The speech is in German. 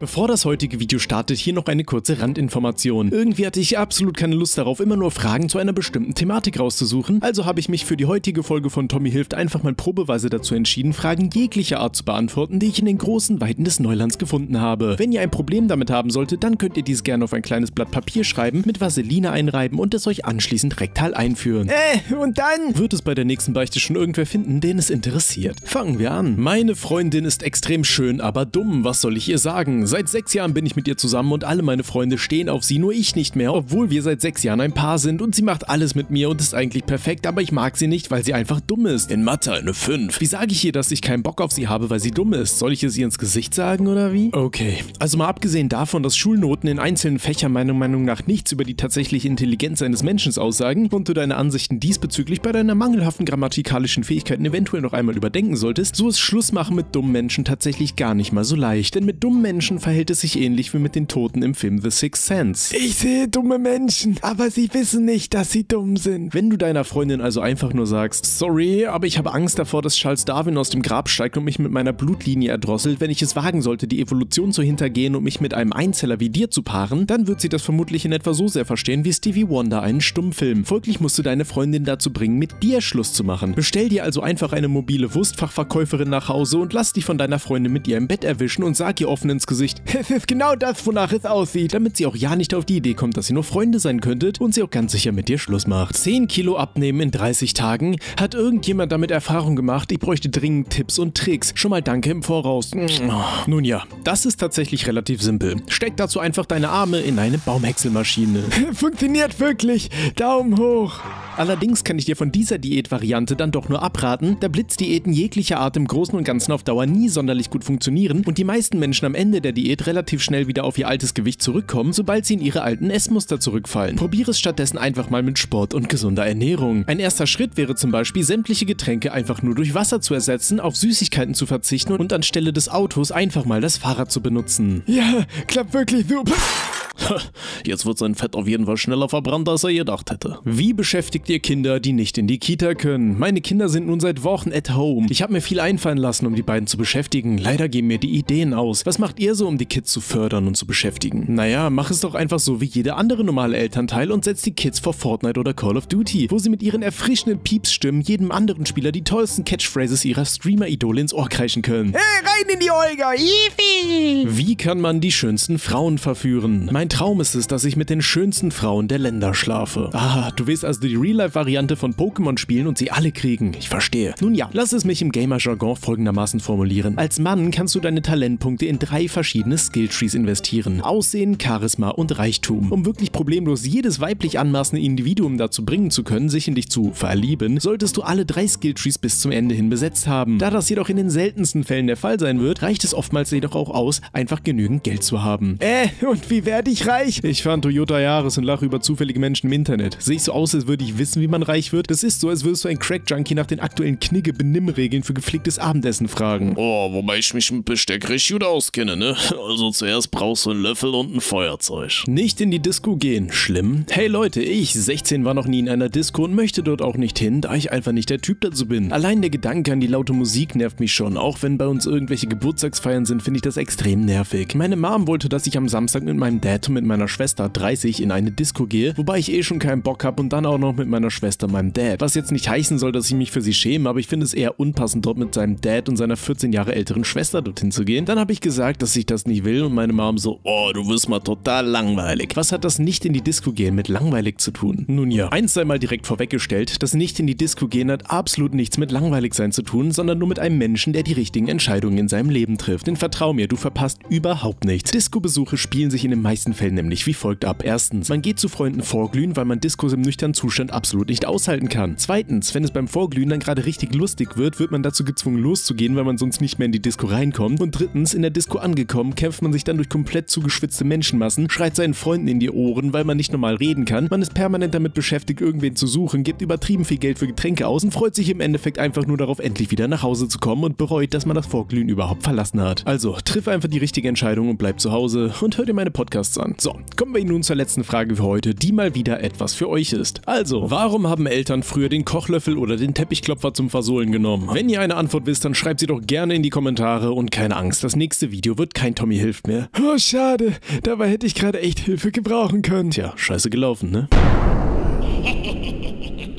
Bevor das heutige Video startet, hier noch eine kurze Randinformation. Irgendwie hatte ich absolut keine Lust darauf, immer nur Fragen zu einer bestimmten Thematik rauszusuchen, also habe ich mich für die heutige Folge von Tommy Hilft einfach mal probeweise dazu entschieden, Fragen jeglicher Art zu beantworten, die ich in den großen Weiten des Neulands gefunden habe. Wenn ihr ein Problem damit haben solltet, dann könnt ihr dies gerne auf ein kleines Blatt Papier schreiben, mit Vaseline einreiben und es euch anschließend rektal einführen. Äh, und dann? Wird es bei der nächsten Beichte schon irgendwer finden, den es interessiert. Fangen wir an. Meine Freundin ist extrem schön, aber dumm, was soll ich ihr sagen? Seit sechs Jahren bin ich mit ihr zusammen und alle meine Freunde stehen auf sie, nur ich nicht mehr, obwohl wir seit sechs Jahren ein Paar sind und sie macht alles mit mir und ist eigentlich perfekt, aber ich mag sie nicht, weil sie einfach dumm ist. In Mathe eine 5. Wie sage ich ihr, dass ich keinen Bock auf sie habe, weil sie dumm ist? Soll ich es ihr ins Gesicht sagen oder wie? Okay, also mal abgesehen davon, dass Schulnoten in einzelnen Fächern meiner Meinung nach nichts über die tatsächliche Intelligenz eines Menschen aussagen und du deine Ansichten diesbezüglich bei deiner mangelhaften grammatikalischen Fähigkeiten eventuell noch einmal überdenken solltest, so ist Schluss machen mit dummen Menschen tatsächlich gar nicht mal so leicht, denn mit dummen Menschen verhält es sich ähnlich wie mit den Toten im Film The Sixth Sense. Ich sehe dumme Menschen, aber sie wissen nicht, dass sie dumm sind. Wenn du deiner Freundin also einfach nur sagst, sorry, aber ich habe Angst davor, dass Charles Darwin aus dem Grab steigt und mich mit meiner Blutlinie erdrosselt, wenn ich es wagen sollte, die Evolution zu hintergehen und mich mit einem Einzeller wie dir zu paaren, dann wird sie das vermutlich in etwa so sehr verstehen wie Stevie Wonder einen Stummfilm. Folglich musst du deine Freundin dazu bringen, mit dir Schluss zu machen. Bestell dir also einfach eine mobile Wurstfachverkäuferin nach Hause und lass dich von deiner Freundin mit ihr im Bett erwischen und sag ihr offen ins Gesicht, es ist genau das, wonach es aussieht. Damit sie auch ja nicht auf die Idee kommt, dass ihr nur Freunde sein könntet und sie auch ganz sicher mit dir Schluss macht. 10 Kilo abnehmen in 30 Tagen? Hat irgendjemand damit Erfahrung gemacht? Ich bräuchte dringend Tipps und Tricks. Schon mal danke im Voraus. Nun ja, das ist tatsächlich relativ simpel. Steck dazu einfach deine Arme in eine Baumhäckselmaschine. Funktioniert wirklich. Daumen hoch. Allerdings kann ich dir von dieser Diätvariante dann doch nur abraten, da Blitzdiäten jeglicher Art im Großen und Ganzen auf Dauer nie sonderlich gut funktionieren und die meisten Menschen am Ende der Diät relativ schnell wieder auf ihr altes Gewicht zurückkommen, sobald sie in ihre alten Essmuster zurückfallen. Probiere es stattdessen einfach mal mit Sport und gesunder Ernährung. Ein erster Schritt wäre zum Beispiel, sämtliche Getränke einfach nur durch Wasser zu ersetzen, auf Süßigkeiten zu verzichten und anstelle des Autos einfach mal das Fahrrad zu benutzen. Ja, klappt wirklich super. Jetzt wird sein Fett auf jeden Fall schneller verbrannt, als er gedacht hätte. Wie beschäftigt ihr Kinder, die nicht in die Kita können? Meine Kinder sind nun seit Wochen at home. Ich habe mir viel einfallen lassen, um die beiden zu beschäftigen. Leider gehen mir die Ideen aus. Was macht ihr so, um die Kids zu fördern und zu beschäftigen? Naja, mach es doch einfach so wie jeder andere normale Elternteil und setzt die Kids vor Fortnite oder Call of Duty, wo sie mit ihren erfrischenden Piepsstimmen jedem anderen Spieler die tollsten Catchphrases ihrer Streamer-Idole ins Ohr kreischen können. Hey, rein in die Olga! Yippie! Wie kann man die schönsten Frauen verführen? Mein Traum ist es, dass ich mit den schönsten Frauen der Länder schlafe. Ah, du willst also die Real-Life-Variante von Pokémon spielen und sie alle kriegen. Ich verstehe. Nun ja, lass es mich im Gamer-Jargon folgendermaßen formulieren. Als Mann kannst du deine Talentpunkte in drei verschiedene Skilltrees investieren. Aussehen, Charisma und Reichtum. Um wirklich problemlos jedes weiblich anmaßende Individuum dazu bringen zu können, sich in dich zu verlieben, solltest du alle drei Skilltrees bis zum Ende hin besetzt haben. Da das jedoch in den seltensten Fällen der Fall sein wird, reicht es oftmals jedoch auch aus, einfach genügend Geld zu haben. Äh, und wie werde ich reich? Ich fahre Toyota Jahres und lache über zufällige Menschen im Internet. Sehe ich so aus, als würde ich wissen, wie man reich wird? Das ist so, als würdest du ein Crack-Junkie nach den aktuellen Knigge-Benimmregeln für gepflegtes Abendessen fragen. Oh, wobei ich mich mit Besteck richtig gut auskenne, ne? Also zuerst brauchst du einen Löffel und ein Feuerzeug. Nicht in die Disco gehen. Schlimm? Hey Leute, ich, 16, war noch nie in einer Disco und möchte dort auch nicht hin, da ich einfach nicht der Typ dazu bin. Allein der Gedanke an die laute Musik nervt mich schon. Auch wenn bei uns irgendwelche Geburtstagsfeiern sind, finde ich das extrem nervig. Meine Mom wollte, dass ich am Samstag mit meinem Dad und mit meiner Schwester 30 in eine Disco gehe, wobei ich eh schon keinen Bock habe und dann auch noch mit meiner Schwester und meinem Dad. Was jetzt nicht heißen soll, dass ich mich für sie schäme, aber ich finde es eher unpassend, dort mit seinem Dad und seiner 14 Jahre älteren Schwester dorthin zu gehen. Dann habe ich gesagt, dass ich das nicht will und meine Mom so, Oh, du wirst mal total langweilig. was hat das nicht in die Disco gehen mit langweilig zu tun? Nun ja, eins sei mal direkt vorweggestellt, das nicht in die Disco gehen hat absolut nichts mit langweilig sein zu tun, sondern nur mit einem Menschen, der die richtigen Entscheidungen in seinem Leben trifft. Denn vertrau mir, du verpasst überhaupt nichts. Disco-Besuche spielen sich in den meisten Fällen nämlich wie folgt ab. Erstens, man geht zu Freunden vorglühen, weil man Diskos im nüchternen Zustand absolut nicht aushalten kann. Zweitens, wenn es beim Vorglühen dann gerade richtig lustig wird, wird man dazu gezwungen loszugehen, weil man sonst nicht mehr in die Disco reinkommt. Und drittens, in der Disco angekommen, kämpft man sich dann durch komplett zugeschwitzte Menschenmassen, schreit seinen Freunden in die Ohren, weil man nicht normal reden kann. Man ist permanent damit beschäftigt, irgendwen zu suchen, gibt übertrieben viel Geld für Getränke aus und freut sich im Endeffekt einfach nur darauf, endlich wieder nach Hause zu kommen und bereut, dass man das Vorglühen überhaupt verlassen hat. Also, triff einfach die richtige Entscheidung und bleib zu Hause und hör dir meine Podcasts dran. So, kommen wir nun zur letzten Frage für heute, die mal wieder etwas für euch ist. Also, warum haben Eltern früher den Kochlöffel oder den Teppichklopfer zum Versohlen genommen? Wenn ihr eine Antwort wisst, dann schreibt sie doch gerne in die Kommentare und keine Angst, das nächste Video wird kein Tommy hilft mehr. Oh, schade. Dabei hätte ich gerade echt Hilfe gebrauchen können. Tja, scheiße gelaufen, ne?